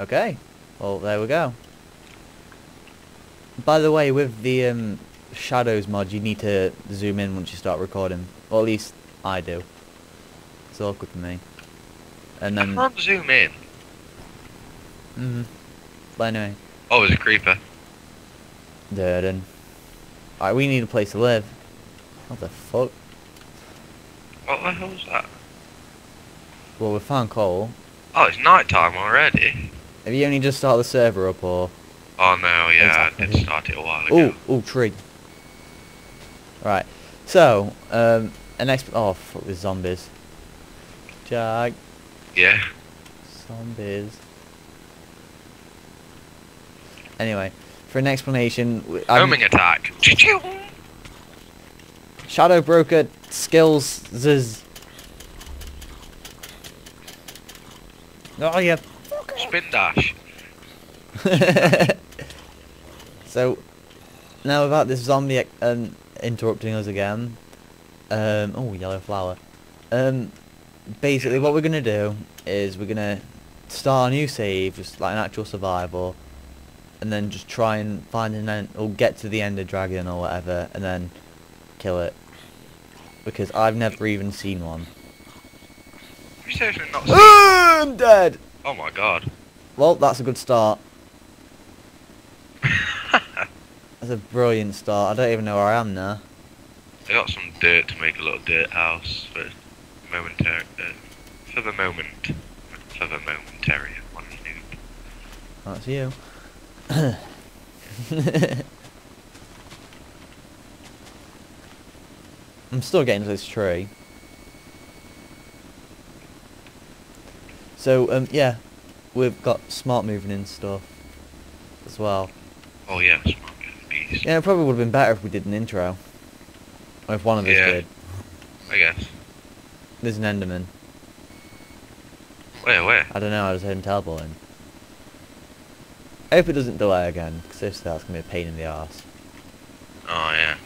Okay. Well, there we go. By the way, with the um, shadows mod, you need to zoom in once you start recording. Or at least I do. It's awkward for me. And then. I can't zoom in. Mhm. Mm, but anyway. Oh, there's a creeper. Durden. Alright, we need a place to live. What the fuck? What the hell's that? Well, we found coal. Oh, it's night time already. Have you only just started the server up, or...? Oh no, yeah, I Exactly. did start it a while Oh, ago. oh, tree. Right. So, um, an exp- Oh, fuck, there's zombies. Jack. Yeah. Zombies. Anyway, for an explanation, I'm- Homing attack. Shadow Broker skills ziz. Oh yeah. Spin dash. so now about this zombie um, interrupting us again. Um, oh, yellow flower. Um, basically, what we're gonna do is we're gonna start a new save, just like an actual survival, and then just try and find an end, or get to the Ender Dragon or whatever, and then kill it. Because I've never even seen one. You seriously not seen? I'm dead. Oh my god. Well, that's a good start. That's a brilliant start. I don't even know where I am now. I got some dirt to make a little dirt house for momentary. Uh, for the moment. For the momentary. A noob. That's you. I'm still getting to this tree. So, um, yeah, we've got smart moving and stuff as well. Oh yeah, smart moving beast. Yeah, it probably would have been better if we did an intro. Or if one of us Yeah. did. I guess. There's an Enderman. Where, where? I don't know, I just heard him teleporting. I hope it doesn't delay again, because if so, that's going to be a pain in the arse. Oh yeah.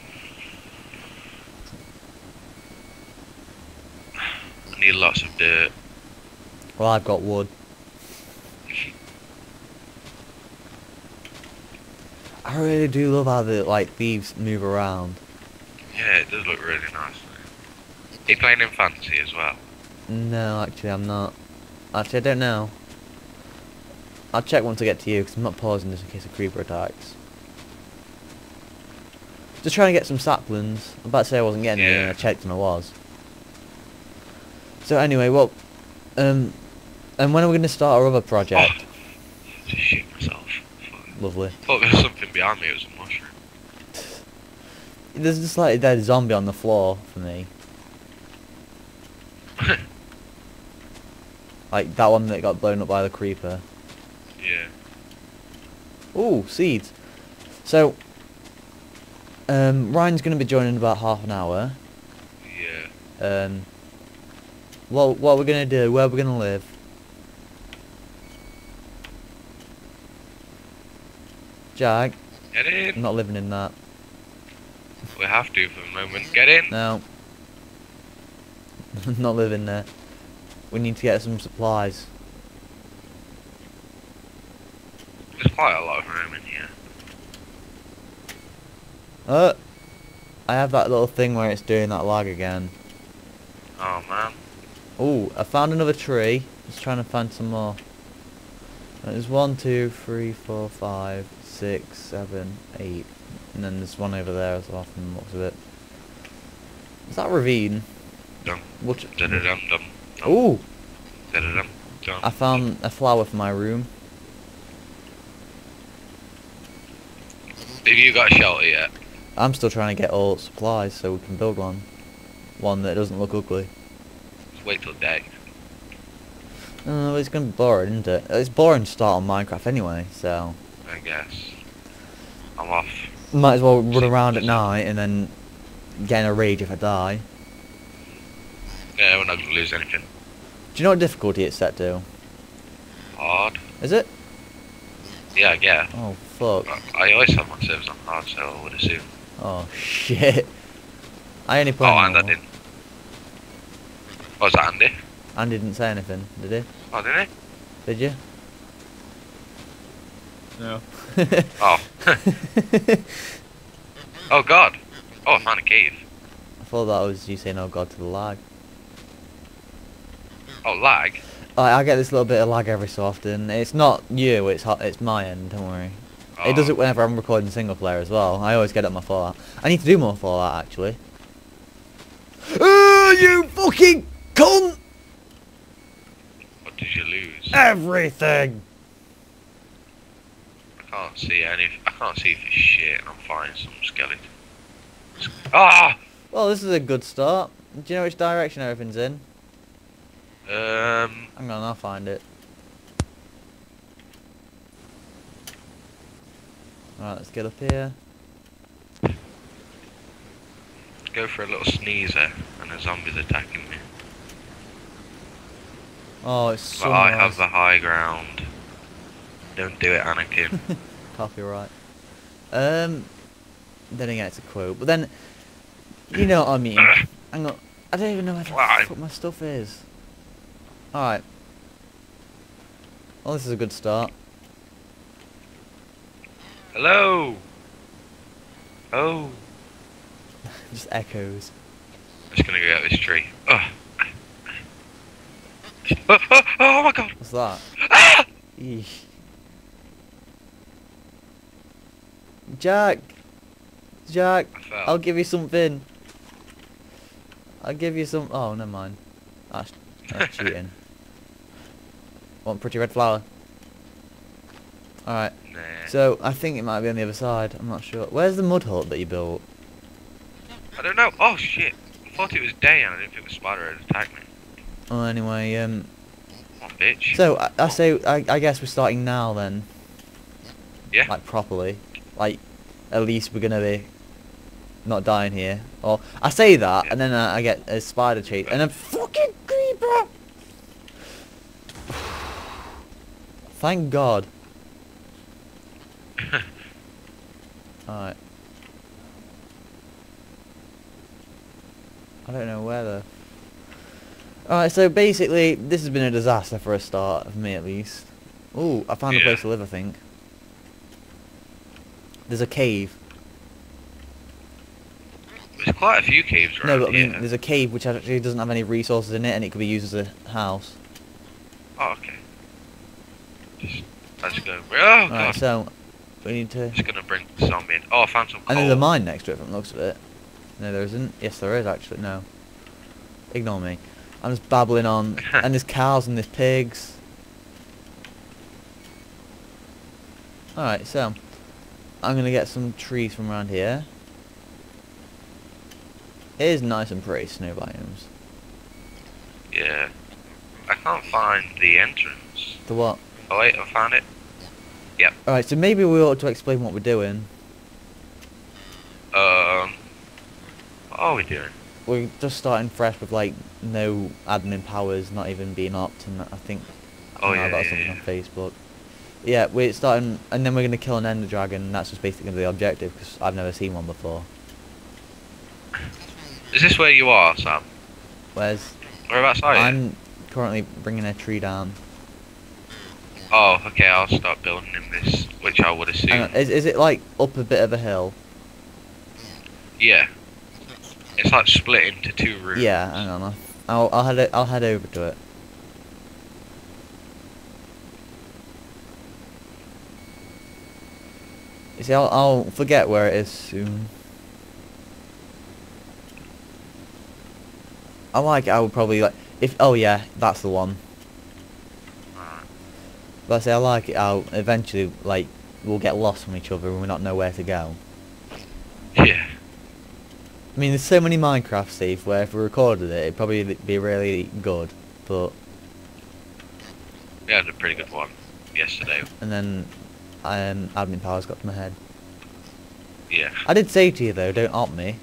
I need lots of dirt. Well, I've got wood. I really do love how the, like, thieves move around. Yeah, it does look really nice. Are you playing in fantasy as well? No, actually, I'm not. Actually, I don't know. I'll check once I get to you, because I'm not pausing just in case of creeper attacks. Just trying to get some saplings. I'm about to say I wasn't getting any, and I checked and I was. So anyway, well, um, and when are we going to start our other project? Oh, myself. Lovely. thought there was something behind me, it was a mushroom. There's just like a dead zombie on the floor for me. Like that one that got blown up by the creeper. yeah. Ooh, seeds. So, um, Ryan's going to be joining in about half an hour. Yeah. Um, what what we're going to do? Where are we're going to live? Jack, Get I'm not living in that. We have to for the moment. Get in! No. not living there. We need to get some supplies. There's quite a lot of room in here. Uh, I have that little thing where it's doing that lag again. Oh man. Oh, I found another tree. Just trying to find some more. There's one, two, three, four, five, six, seven, eight, and then there's one over there as well from the looks of it. Is that ravine? Dum What? da da dum dum. Ooh, Da da dum dum. I found a flower for my room. Have you got a shelter yet? I'm still trying to get all supplies so we can build one. One that doesn't look ugly. Just wait till day. Oh, it's gonna be boring, isn't it? It's boring to start on Minecraft anyway, so I guess. I'm off. might as well run around at night and then get in a rage if I die. Yeah, we're not gonna lose anything. Do you know what difficulty it's set to? Hard. Is it? Yeah, yeah. Oh fuck. I always have my servers on hard, so I would assume. Oh shit. I only put Oh, and I didn't. Oh, is that Andy? Andy didn't say anything, did he? Oh, didn't he? Did you? No. Oh. oh god. Oh, I found a cave. I thought that was you saying, oh god, to the lag. Oh, lag. I, I get this little bit of lag every so often. It's not you, it's hot, it's my end, don't worry. It does Oh. it whenever I'm recording single player as well. I always get it on my Fallout. I need to do more Fallout, actually. Uh, you fucking cunt! What did you lose? Everything! I can't see any. I can't see for shit. I'm finding some skeletons. Ah! Well, this is a good start. Do you know which direction everything's in? Um. Hang on, I'll find it. Alright, let's get up here. Go for a little sneezer, and a zombie's attacking me. Oh, it's so But I have the high ground. Don't do it, Anakin. Copyright. Um, then again, it's a quote. But then, you know what I mean. Hang on. I don't even know where the fuck my stuff is. Alright. Well, this is a good start. Hello. Oh. Just echoes. I'm just gonna go get this tree. Oh. Oh, my god! What's that? Ah! Eesh. Jack! Jack! I'll give you something. I'll give you some. Oh, never mind. That's, that's cheating. Want pretty red flower? Alright, Nah. so I think it might be on the other side. I'm not sure. Where's the mud hut that you built? I don't know. Oh shit! I thought it was day and I didn't think the spider had attacked me. Oh, anyway, um. Bitch. So I, I say, I, I guess we're starting now then. Yeah. Like properly. Like, at least we're gonna be not dying here. Or I say that, Yeah. and then uh, I get a spider chase, and a fucking creeper. Thank God. Alright. I don't know where the... Alright, so basically, this has been a disaster for a start, for me at least. Ooh, I found a place to live, I think. There's a cave. There's quite a few caves around No, but I mean, here. there's a cave which actually doesn't have any resources in it, and it could be used as a house. Oh, okay. Just, let's go. Oh Alright, god. so, we need to... Just gonna bring the zombie in. Oh, I found some coal. And there's a mine next to it from the looks of it. No, there isn't. Yes, there is actually. No. Ignore me. I'm just babbling on. and there's cows and there's pigs. Alright, so. I'm going to get some trees from around here. It is nice and pretty, snow biomes. Yeah. I can't find the entrance. The what? Oh wait, I found it. Yep. Alright, so maybe we ought to explain what we're doing. Um. What are we doing? We're just starting fresh with like no admin powers, not even being opped, and I think Oh know yeah, about yeah, something yeah. on Facebook. Yeah, we're starting, and then we're gonna kill an ender dragon. And that's just basically gonna be the objective because I've never seen one before. Is this where you are, Sam? Whereas Whereabouts are you? I'm currently bringing a tree down. Oh, okay. I'll start building in this, which I would assume. Hang on, is is it like up a bit of a hill? Yeah. It's like split into two rooms. Yeah, hang on. I'll I'll, I'll head I'll head over to it. You see, I'll, I'll forget where it is soon. I like. I would probably like if. Oh yeah, that's the one. But I say I like it how eventually like we'll get lost from each other and we not know where to go. Yeah. I mean, there's so many Minecraft saves where if we recorded it, it'd probably be really good. But We had a pretty good one yesterday. and then um, admin powers got to my head. Yeah. I did say to you though, don't opt me.